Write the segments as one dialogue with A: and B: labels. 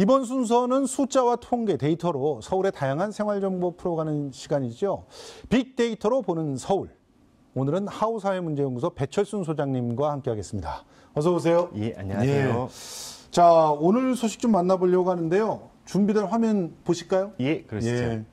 A: 이번 순서는 숫자와 통계, 데이터로 서울의 다양한 생활정보 풀어가는 시간이죠. 빅데이터로 보는 서울. 오늘은 하우사회문제연구소 배철순 소장님과 함께하겠습니다. 어서 오세요.
B: 예, 안녕하세요.
A: 예. 자, 오늘 소식 좀 만나보려고 하는데요. 준비된 화면 보실까요?
B: 예, 그러시죠. 예.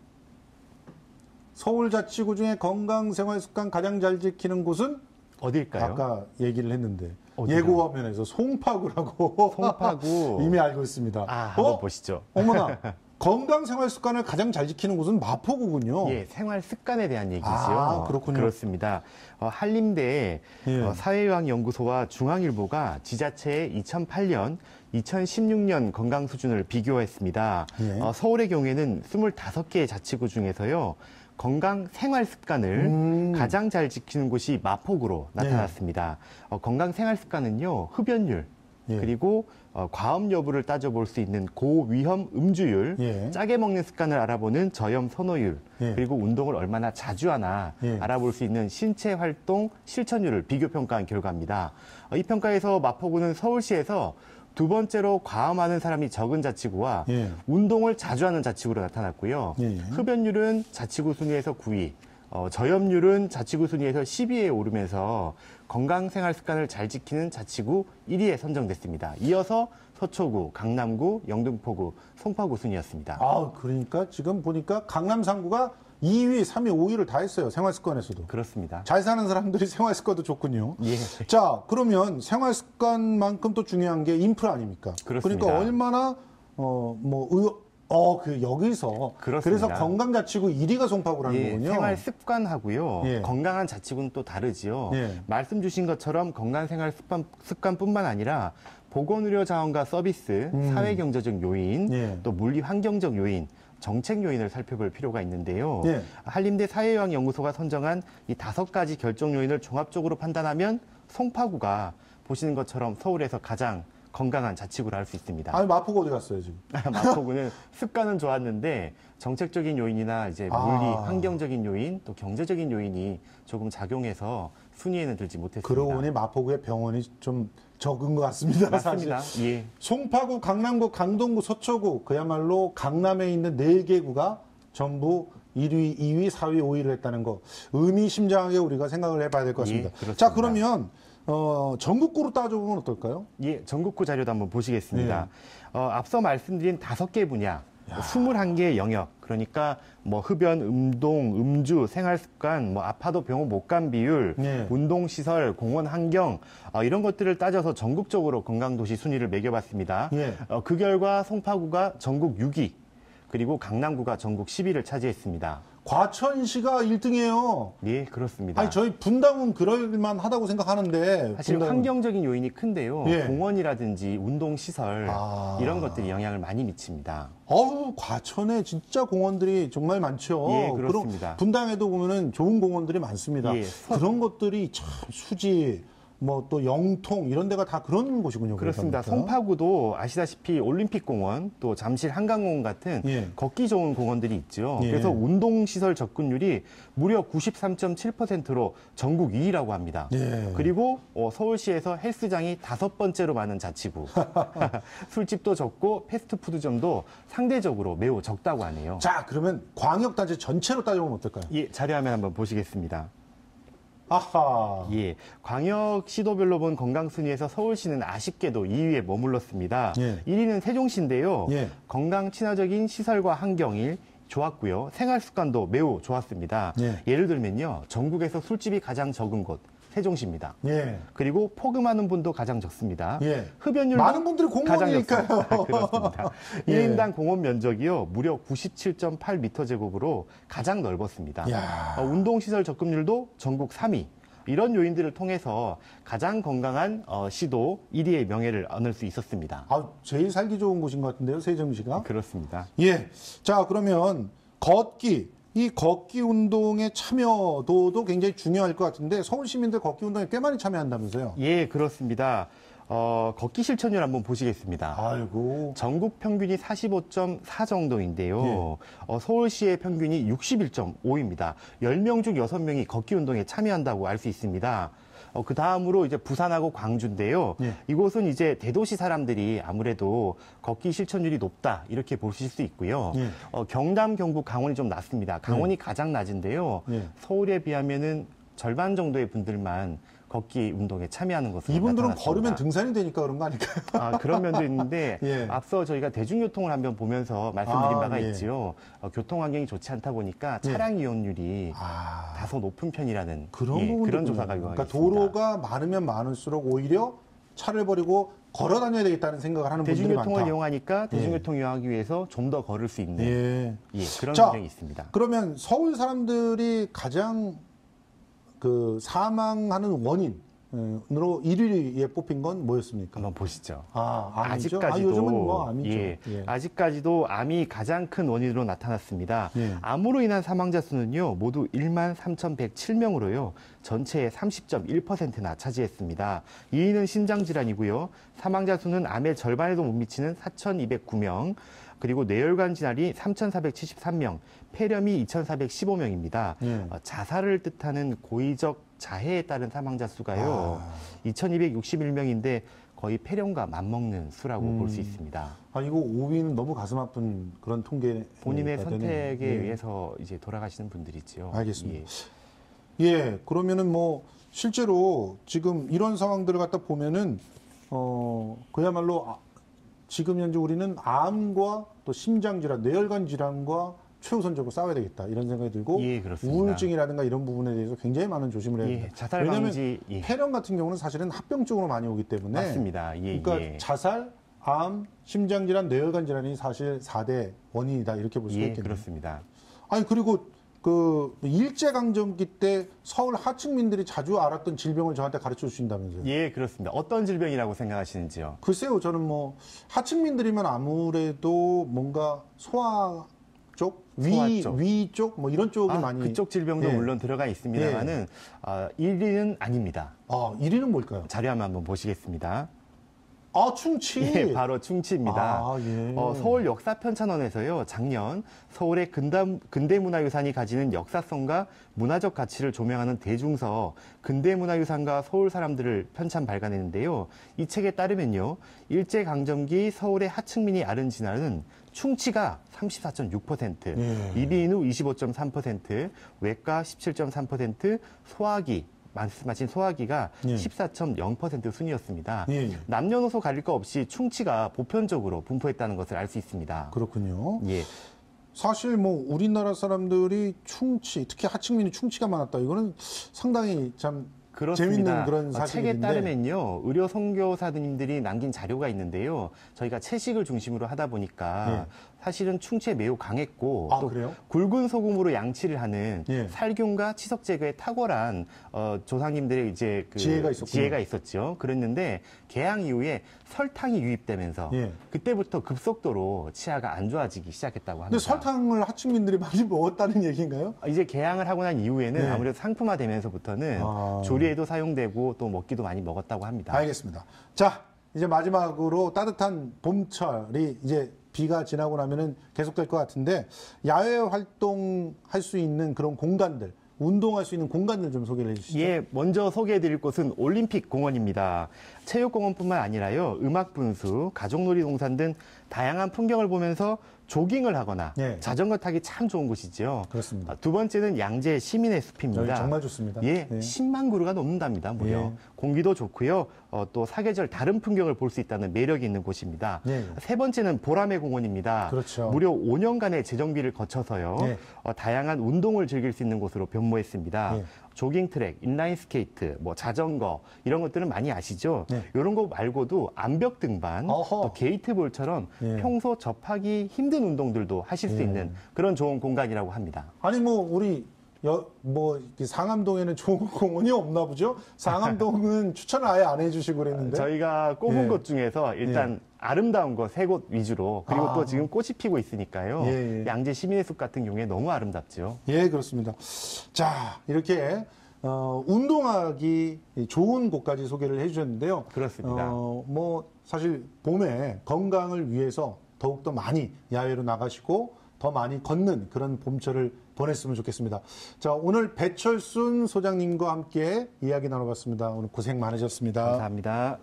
A: 서울 자치구 중에 건강 생활 습관 가장 잘 지키는 곳은
B: 어딜까요?
A: 아까 얘기를 했는데 예고 화면에서 송파구라고
B: 송파구
A: 이미 알고 있습니다.
B: 아, 한번 어? 보시죠.
A: 어머나 건강 생활 습관을 가장 잘 지키는 곳은 마포구군요.
B: 예, 생활 습관에 대한 얘기죠.
A: 아, 그렇군요.
B: 그렇습니다. 어, 한림대 예. 어, 사회의학연구소와 중앙일보가 지자체의 2008년, 2016년 건강 수준을 비교했습니다. 예. 어, 서울의 경우에는 25개의 자치구 중에서요. 건강 생활 습관을 음. 가장 잘 지키는 곳이 마포구로 나타났습니다. 네. 어, 건강 생활 습관은요 흡연율 예. 그리고 어, 과음 여부를 따져볼 수 있는 고위험 음주율, 예. 짜게 먹는 습관을 알아보는 저염 선호율, 예. 그리고 운동을 얼마나 자주 하나 예. 알아볼 수 있는 신체 활동 실천율을 비교 평가한 결과입니다. 어, 이 평가에서 마포구는 서울시에서 두 번째로 과음하는 사람이 적은 자치구와 예. 운동을 자주 하는 자치구로 나타났고요. 예. 흡연율은 자치구 순위에서 9위, 어, 저염률은 자치구 순위에서 10위에 오르면서 건강 생활 습관을 잘 지키는 자치구 1위에 선정됐습니다. 이어서 서초구, 강남구, 영등포구, 송파구 순이었습니다.
A: 아, 그러니까 지금 보니까 강남 3구가 2위, 3위, 5위를 다 했어요. 생활 습관에서도.
B: 그렇습니다.
A: 잘 사는 사람들이 생활 습관도 좋군요.
B: 예.
A: 자, 그러면 생활 습관만큼 또 중요한 게 인프라 아닙니까?
B: 그렇습니다.
A: 그러니까 얼마나 어뭐 의 어, 그 여기서
B: 그렇습니다.
A: 그래서 건강 자치구 1위가 송파구라는
B: 예,
A: 거군요.
B: 생활 습관하고요. 예. 건강한 자치구는 또 다르지요. 예. 말씀 주신 것처럼 건강 생활 습관 습관뿐만 아니라 보건의료 자원과 서비스, 음. 사회 경제적 요인, 예. 또 물리 환경적 요인, 정책 요인을 살펴볼 필요가 있는데요. 예. 한림대 사회의학연구소가 선정한 이 다섯 가지 결정 요인을 종합적으로 판단하면 송파구가 보시는 것처럼 서울에서 가장 건강한 자치구를 할 수 있습니다.
A: 아니 마포구 어디 갔어요 지금?
B: 마포구는 습관은 좋았는데 정책적인 요인이나 이제 아. 물리 아. 환경적인 요인 또 경제적인 요인이 조금 작용해서 순위에는 들지 못했습니다.
A: 그러고 보니 마포구의 병원이 좀 적은 것 같습니다.
B: 맞습니다. 사실. 예.
A: 송파구, 강남구, 강동구, 서초구 그야말로 강남에 있는 네 개 구가 전부 1위, 2위, 4위, 5위를 했다는 거 의미심장하게 우리가 생각을 해봐야 될 것 같습니다. 예, 자 그러면 어, 전국구로 따져보면 어떨까요?
B: 예, 전국구 자료도 한번 보시겠습니다. 예. 어, 앞서 말씀드린 다섯 개 분야, 야. 21개 영역, 그러니까 뭐 흡연, 음동, 음주, 생활습관, 뭐 아파도 병원 못 간 비율, 예. 운동시설, 공원 환경 어, 이런 것들을 따져서 전국적으로 건강도시 순위를 매겨봤습니다. 예. 어, 그 결과 송파구가 전국 6위, 그리고 강남구가 전국 10위를 차지했습니다.
A: 과천시가 1등이에요.
B: 예, 그렇습니다.
A: 아니 저희 분당은 그럴만 하다고 생각하는데
B: 사실
A: 분당은...
B: 환경적인 요인이 큰데요. 예. 공원이라든지 운동 시설 아... 이런 것들이 영향을 많이 미칩니다.
A: 어우 과천에 진짜 공원들이 정말 많죠.
B: 예, 그렇습니다.
A: 분당에도 보면은 좋은 공원들이 많습니다. 예, 그런 것들이 참 수지 뭐 또 영통 이런 데가 다 그런 곳이군요.
B: 그렇습니다. 송파구도 아시다시피 올림픽공원 또 잠실 한강공원 같은 예. 걷기 좋은 공원들이 있죠. 예. 그래서 운동시설 접근율이 무려 93.7%로 전국 2위라고 합니다. 예. 그리고 어, 서울시에서 헬스장이 다섯 번째로 많은 자치구. 술집도 적고 패스트푸드점도 상대적으로 매우 적다고 하네요.
A: 자, 그러면 광역단체 전체로 따져보면 어떨까요?
B: 예, 자료화면 한번 보시겠습니다.
A: 아하.
B: 예. 광역 시도별로 본 건강 순위에서 서울시는 아쉽게도 2위에 머물렀습니다. 예. 1위는 세종시인데요. 예. 건강 친화적인 시설과 환경이 좋았고요. 생활 습관도 매우 좋았습니다. 예. 예를 들면요. 전국에서 술집이 가장 적은 곳 세종시입니다. 예. 그리고 포금하는 분도 가장 적습니다. 예. 흡연율
A: 많은 분들이 공원이니까요.
B: 그렇습니다. 예. 1인당 공원 면적이요 무려 97.8m 제곱으로 가장 넓었습니다. 어, 운동시설 접근율도 전국 3위. 이런 요인들을 통해서 가장 건강한 어, 시도 1위의 명예를 얻을 수 있었습니다.
A: 아, 제일 살기 좋은 곳인 것 같은데요, 세종시가?
B: 그렇습니다.
A: 예. 자, 그러면 걷기, 이 걷기 운동의 참여도도 굉장히 중요할 것 같은데 서울 시민들 걷기 운동에 꽤 많이 참여한다면서요?
B: 예, 그렇습니다. 어, 걷기 실천율 한번 보시겠습니다.
A: 아이고.
B: 전국 평균이 45.4 정도인데요. 예. 어, 서울시의 평균이 61.5입니다. 10명 중 6명이 걷기 운동에 참여한다고 알 수 있습니다. 어, 그 다음으로 이제 부산하고 광주인데요.
A: 예.
B: 이곳은 이제 대도시 사람들이 아무래도 걷기 실천율이 높다 이렇게 보실 수 있고요.
A: 예.
B: 어, 경남, 경북, 강원이 좀 낮습니다. 강원이 가장 낮은데요.
A: 예.
B: 서울에 비하면은 절반 정도의 분들만 걷기 운동에 참여하는 것으로
A: 이분들은
B: 나타났습니다.
A: 걸으면 등산이 되니까 그런 거 아닐까요?
B: 아, 그런 면도 있는데
A: 예.
B: 앞서 저희가 대중교통을 한번 보면서 말씀드린
A: 아,
B: 바가
A: 예.
B: 있지요. 어, 교통 환경이 좋지 않다 보니까
A: 예.
B: 차량 이용률이
A: 아,
B: 다소 높은 편이라는
A: 그런
B: 예, 그런. 조사가
A: 그러니까
B: 있습니다.
A: 도로가 많으면 많을수록 오히려 차를 버리고 걸어 다녀야 되겠다는 생각을 하는 분들이
B: 대중교통을
A: 많다.
B: 이용하니까 대중교통 이용하기 위해서 좀 더 걸을 수 있는
A: 예.
B: 예, 그런
A: 자,
B: 환경이 있습니다.
A: 그러면 서울 사람들이 가장 그 사망하는 원인으로 1위에 뽑힌 건 뭐였습니까?
B: 한번 보시죠.
A: 아, 암이죠?
B: 아직까지도
A: 아, 요즘은 뭐 암이죠.
B: 예,
A: 예.
B: 아직까지도 암이 가장 큰 원인으로 나타났습니다.
A: 예.
B: 암으로 인한 사망자 수는요 모두 1만 3,107명으로요 전체의 30.1%나 차지했습니다. 2위는 심장 질환이고요. 사망자 수는 암의 절반에도 못 미치는 4,209명. 그리고 뇌혈관 질환이 3,473명, 폐렴이 2,415명입니다.
A: 예.
B: 어, 자살을 뜻하는 고의적 자해에 따른 사망자 수가요. 2,261명인데 거의 폐렴과 맞먹는 수라고 볼수 있습니다.
A: 아, 이거 5위는 너무 가슴 아픈 그런 통계.
B: 본인의
A: 가
B: 선택에
A: 되네요. 예.
B: 의해서 이제 돌아가시는 분들이지요.
A: 알겠습니다.
B: 예.
A: 예, 그러면은 뭐 실제로 지금 이런 상황들을 갖다 보면은 어 그야말로 아, 지금 현재 우리는 암과 또 심장 질환, 뇌혈관 질환과 최우선적으로 싸워야 되겠다 이런 생각이 들고
B: 예.
A: 우울증이라든가 이런 부분에 대해서 굉장히 많은 조심을 해야
B: 예,
A: 됩니다.
B: 자살
A: 왜냐하면
B: 방지 예.
A: 폐렴 같은 경우는 사실은 합병증으로 많이 오기 때문에
B: 맞습니다. 예,
A: 그러니까
B: 예.
A: 자살, 암, 심장 질환, 뇌혈관 질환이 사실 4대 원인이다 이렇게 볼 수가
B: 예,
A: 있겠네요.
B: 그렇습니다.
A: 아니 그리고 그 일제 강점기 때 서울 하층민들이 자주 알았던 질병을 저한테 가르쳐 주신다면서요.
B: 예, 그렇습니다. 어떤 질병이라고 생각하시는지요?
A: 글쎄요, 저는 뭐 하층민들이면 아무래도 뭔가 소화 쪽, 위,
B: 쪽.
A: 위 쪽, 뭐 이런 쪽이
B: 아,
A: 많이.
B: 그쪽 질병도
A: 예.
B: 물론 들어가 있습니다만은 아, 1위는 아닙니다.
A: 아, 1위는 뭘까요?
B: 자료 한번 보시겠습니다.
A: 아, 충치.
B: 예, 바로 충치입니다.
A: 아, 예.
B: 어, 서울 역사편찬원에서요, 작년 서울의 근담, 근대문화유산이 가지는 역사성과 문화적 가치를 조명하는 대중서 근대문화유산과 서울 사람들을 편찬 발간했는데요. 이 책에 따르면요, 일제강점기 서울의 하층민이 앓은 진화는 충치가 34.6%,
A: 예.
B: 이비인후 25.3%, 외과 17.3%, 소화기 말씀하신 소화기가
A: 예.
B: 14.0% 순이었습니다.
A: 예, 예.
B: 남녀노소 가릴 거 없이 충치가 보편적으로 분포했다는 것을 알 수 있습니다.
A: 그렇군요.
B: 예,
A: 사실 뭐 우리나라 사람들이 충치, 특히 하층민이 충치가 많았다. 이거는 상당히 참
B: 그렇습니다.
A: 재밌는 그런
B: 어,
A: 사실인데.
B: 책에 따르면요, 의료 선교사님들이 남긴 자료가 있는데요. 저희가 채식을 중심으로 하다 보니까 사실은 충치에 매우 강했고
A: 예. 아,
B: 또
A: 그래요?
B: 굵은 소금으로 양치를 하는
A: 예.
B: 살균과 치석 제거에 탁월한 어, 조상님들의 이제 그
A: 지혜가.
B: 지혜가 있었죠. 그랬는데 개항 이후에 설탕이 유입되면서
A: 예.
B: 그때부터 급속도로 치아가 안 좋아지기 시작했다고 합니다.
A: 근데 설탕을 하층민들이 많이 먹었다는 얘기인가요?
B: 이제 개항을 하고 난 이후에는
A: 네.
B: 아무래도 상품화되면서부터는
A: 아.
B: 조리에도 사용되고 또 먹기도 많이 먹었다고 합니다.
A: 알겠습니다. 자, 이제 마지막으로 따뜻한 봄철이 이제 비가 지나고 나면은 계속될 것 같은데 야외 활동할 수 있는 그런 공간들, 운동할 수 있는 공간들 좀 소개를 해주시죠.
B: 예, 먼저 소개해드릴 곳은 올림픽 공원입니다. 체육공원뿐만 아니라요, 음악 분수, 가족놀이 동산 등 다양한 풍경을 보면서 조깅을 하거나
A: 예.
B: 자전거 타기 참 좋은 곳이죠.
A: 그렇습니다.
B: 아, 두 번째는 양재 시민의 숲입니다.
A: 정말 좋습니다.
B: 예,
A: 예.
B: 10만 그루가 넘는답니다, 무려.
A: 예.
B: 공기도 좋고요. 어, 또 사계절 다른 풍경을 볼 수 있다는 매력이 있는 곳입니다.
A: 예, 예.
B: 세 번째는 보라매 공원입니다.
A: 그렇죠.
B: 무려 5년간의 재정비를 거쳐서요.
A: 예.
B: 어, 다양한 운동을 즐길 수 있는 곳으로 변모했습니다.
A: 예.
B: 조깅 트랙, 인라인 스케이트, 뭐 자전거 이런 것들은 많이 아시죠?
A: 네.
B: 이런 거 말고도 암벽 등반,
A: 어허.
B: 또 게이트볼처럼
A: 예.
B: 평소 접하기 힘든 운동들도 하실 수
A: 예.
B: 있는 그런 좋은 공간이라고 합니다.
A: 아니 뭐 우리 여, 뭐 상암동에는 좋은 공원이 없나 보죠? 상암동은 추천을 아예 안 해주시고 그랬는데.
B: 저희가 꼽은
A: 예.
B: 곳 중에서 일단 아름다운 곳 세 곳 위주로 그리고
A: 아.
B: 또 지금 꽃이 피고 있으니까요.
A: 예, 예.
B: 양재 시민의 숲 같은 경우에 너무 아름답죠.
A: 예, 그렇습니다. 자, 이렇게 어, 운동하기 좋은 곳까지 소개를 해주셨는데요.
B: 그렇습니다.
A: 어, 뭐 사실 봄에 건강을 위해서 더욱 더 많이 야외로 나가시고 더 많이 걷는 그런 봄철을 보냈으면 좋겠습니다. 자, 오늘 배철순 소장님과 함께 이야기 나눠봤습니다. 오늘 고생 많으셨습니다.
B: 감사합니다.